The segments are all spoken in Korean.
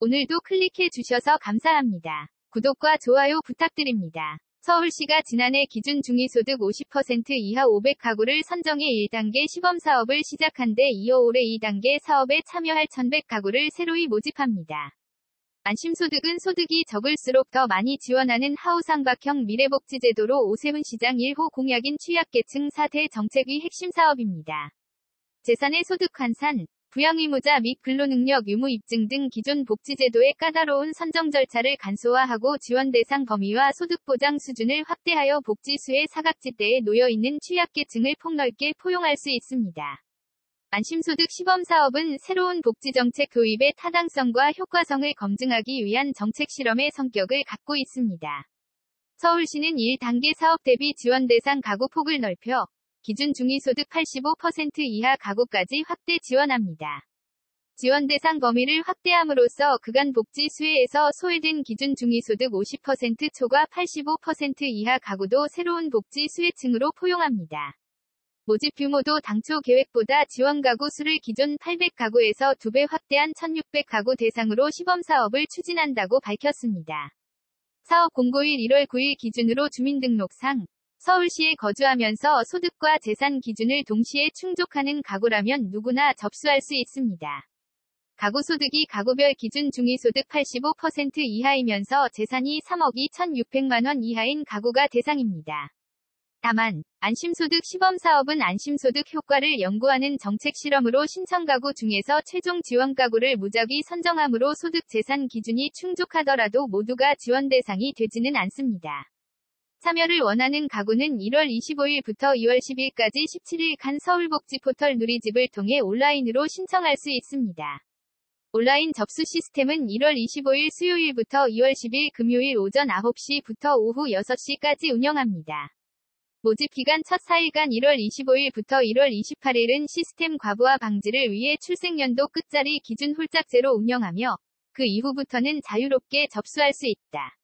오늘도 클릭해 주셔서 감사합니다. 구독과 좋아요 부탁드립니다. 서울시가 지난해 기준 중위소득 50% 이하 500가구를 선정해 1단계 시범 사업을 시작한 데 이어 올해 2단계 사업에 참여할 1100가구를 새로이 모집합니다. 안심소득은 소득이 적을수록 더 많이 지원하는 하우상박형 미래복지제도로 오세훈 시장 1호 공약인 취약계층 4대 정책의 핵심 사업입니다. 재산의 소득 환산, 부양의무자 및 근로능력 유무 입증 등 기존 복지제도의 까다로운 선정 절차를 간소화하고 지원 대상 범위와 소득 보장 수준을 확대하여 복지수의 사각지대에 놓여 있는 취약계층을 폭넓게 포용할 수 있습니다. 안심소득 시범사업은 새로운 복지정책 도입의 타당성과 효과성을 검증하기 위한 정책 실험의 성격을 갖고 있습니다. 서울시는 1단계 사업 대비 지원 대상 가구 폭을 넓혀 기준 중위소득 85% 이하 가구까지 확대 지원합니다. 지원 대상 범위를 확대함으로써 그간 복지 수혜에서 소외된 기준 중위소득 50% 초과 85% 이하 가구도 새로운 복지 수혜층으로 포용합니다. 모집 규모도 당초 계획보다 지원 가구 수를 기존 800가구에서 2배 확대한 1600가구 대상으로 시범 사업을 추진한다고 밝혔습니다. 사업 공고일 1월 9일 기준으로 주민등록상, 서울시에 거주하면서 소득과 재산 기준을 동시에 충족하는 가구라면 누구나 접수할 수 있습니다. 가구 소득이 가구별 기준 중위소득 85% 이하이면서 재산이 3억 2,600만 원 이하인 가구가 대상입니다. 다만, 안심소득 시범사업은 안심소득 효과를 연구하는 정책 실험으로 신청 가구 중에서 최종 지원 가구를 무작위 선정함으로 소득 재산 기준이 충족하더라도 모두가 지원 대상이 되지는 않습니다. 참여를 원하는 가구는 1월 25일부터 2월 10일까지 17일간 서울복지 포털 누리집을 통해 온라인으로 신청할 수 있습니다. 온라인 접수 시스템은 1월 25일 수요일부터 2월 10일 금요일 오전 9시부터 오후 6시까지 운영합니다. 모집 기간 첫 4일간 1월 25일부터 1월 28일은 시스템 과부하 방지를 위해 출생연도 끝자리 기준 홀짝제로 운영하며 그 이후부터는 자유롭게 접수할 수 있다.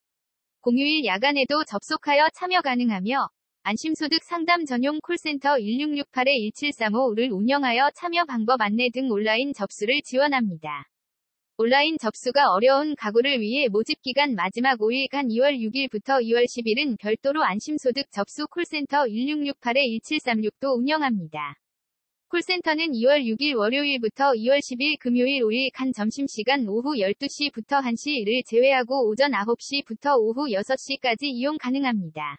공휴일 야간에도 접속하여 참여 가능하며 안심소득 상담 전용 콜센터 1668-1735를 운영하여 참여 방법 안내 등 온라인 접수를 지원합니다. 온라인 접수가 어려운 가구를 위해 모집 기간 마지막 5일간 2월 6일부터 2월 10일은 별도로 안심소득 접수 콜센터 1668-1736도 운영합니다. 콜센터는 2월 6일 월요일부터 2월 10일 금요일 5일 간 점심시간 오후 12시부터 1시를 제외하고 오전 9시부터 오후 6시까지 이용 가능합니다.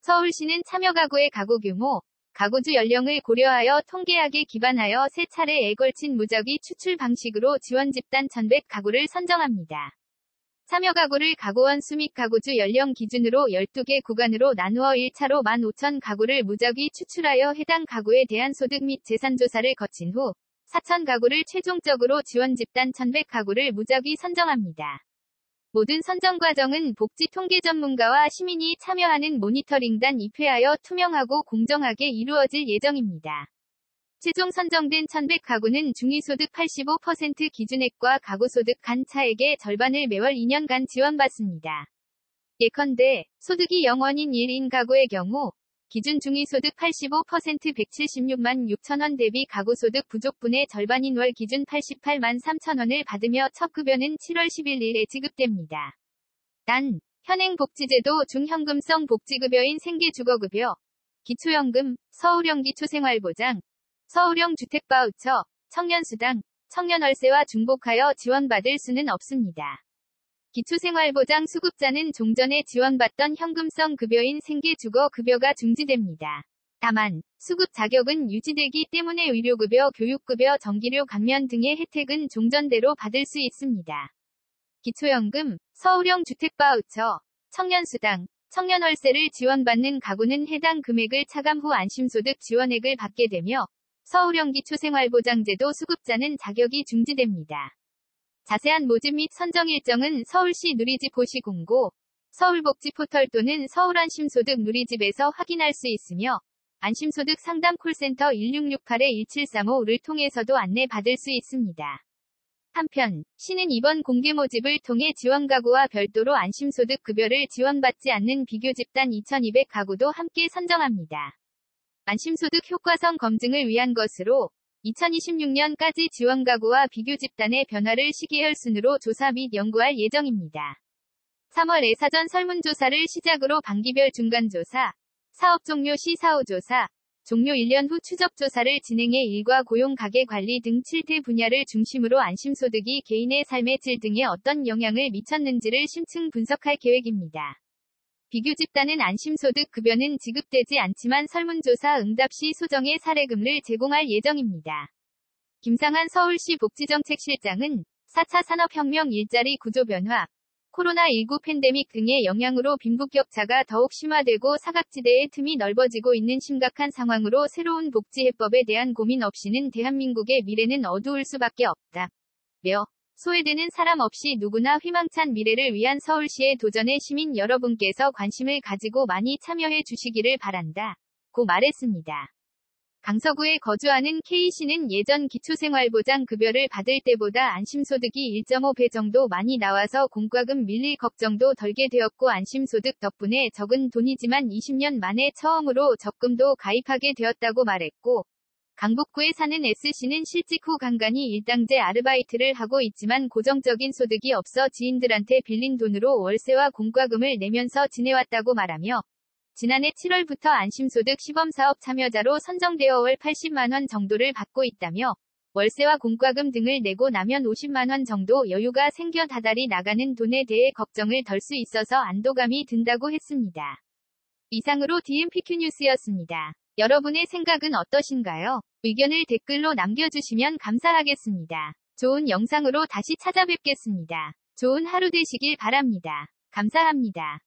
서울시는 참여 가구의 가구 규모, 가구주 연령을 고려하여 통계학에 기반하여 세 차례에 걸친 무작위 추출 방식으로 지원 집단 1100 가구를 선정합니다. 참여 가구를 가구원 수및 가구주 연령 기준으로 12개 구간으로 나누어 1차로 15,000 가구를 무작위 추출하여 해당 가구에 대한 소득 및 재산 조사를 거친 후 4,000 가구를 최종적으로 지원 집단 1,100 가구를 무작위 선정합니다. 모든 선정 과정은 복지 통계 전문가와 시민이 참여하는 모니터링단 입회하여 투명하고 공정하게 이루어질 예정입니다. 최종 선정된 1100가구는 중위소득 85% 기준액과 가구소득 간 차액의 절반을 매월 2년간 지원받습니다. 예컨대 소득이 0원인 1인 가구의 경우 기준 중위소득 85% 176만 6천원 대비 가구소득 부족분의 절반인 월 기준 88만 3천원을 받으며 첫 급여는 7월 11일에 지급됩니다. 단, 현행 복지제도 중 현금성 복지급여인 생계주거급여, 기초연금, 서울형 기초생활보장, 서울형 주택바우처, 청년수당, 청년월세와 중복하여 지원받을 수는 없습니다. 기초생활보장 수급자는 종전에 지원받던 현금성 급여인 생계주거 급여가 중지됩니다. 다만, 수급 자격은 유지되기 때문에 의료급여, 교육급여, 전기료 감면 등의 혜택은 종전대로 받을 수 있습니다. 기초연금, 서울형 주택바우처, 청년수당, 청년월세를 지원받는 가구는 해당 금액을 차감 후 안심소득 지원액을 받게 되며 서울형 기초생활보장제도 수급자는 자격이 중지됩니다. 자세한 모집 및 선정 일정은 서울시 누리집 호시 공고, 서울복지 포털 또는 서울안심소득 누리집에서 확인할 수 있으며, 안심소득 상담 콜센터 1668-1735를 통해서도 안내받을 수 있습니다. 한편, 시는 이번 공개 모집을 통해 지원 가구와 별도로 안심소득 급여를 지원받지 않는 비교 집단 2200 가구도 함께 선정합니다. 안심소득 효과성 검증을 위한 것으로 2026년까지 지원 가구와 비교 집단의 변화를 시계열 순으로 조사 및 연구할 예정입니다. 3월 애사전 설문조사를 시작으로 반기별 중간조사, 사업 종료 시 사후조사, 종료 1년 후 추적조사를 진행해 일과 고용 가계 관리 등 7대 분야를 중심으로 안심소득이 개인의 삶의 질 등에 어떤 영향을 미쳤는지를 심층 분석할 계획입니다. 비교 집단은 안심소득 급여는 지급되지 않지만 설문조사 응답 시 소정의 사례금을 제공할 예정입니다. 김상한 서울시 복지정책실장은 4차 산업혁명 일자리 구조 변화, 코로나19 팬데믹 등의 영향으로 빈부격차가 더욱 심화되고 사각지대의 틈이 넓어지고 있는 심각한 상황으로 새로운 복지 해법에 대한 고민 없이는 대한민국의 미래는 어두울 수밖에 없다. 며 소외되는 사람 없이 누구나 희망찬 미래를 위한 서울시의 도전에 시민 여러분께서 관심을 가지고 많이 참여해 주시기를 바란다. 고 말했습니다. 강서구에 거주하는 K씨는 예전 기초생활보장 급여를 받을 때보다 안심소득이 1.5배 정도 많이 나와서 공과금 밀릴 걱정도 덜게 되었고 안심소득 덕분에 적은 돈이지만 20년 만에 처음으로 적금도 가입하게 되었다고 말했고 강북구에 사는 S씨는 실직 후 간간히 일당제 아르바이트를 하고 있지만 고정적인 소득이 없어 지인들한테 빌린 돈으로 월세와 공과금을 내면서 지내왔다고 말하며 지난해 7월부터 안심소득 시범사업 참여자로 선정되어 월 80만원 정도를 받고 있다며 월세와 공과금 등을 내고 나면 50만원 정도 여유가 생겨 다달이 나가는 돈에 대해 걱정을 덜 수 있어서 안도감이 든다고 했습니다. 이상으로 DMPQ 뉴스였습니다. 여러분의 생각은 어떠신가요? 의견을 댓글로 남겨주시면 감사하겠습니다. 좋은 영상으로 다시 찾아뵙겠습니다. 좋은 하루 되시길 바랍니다. 감사합니다.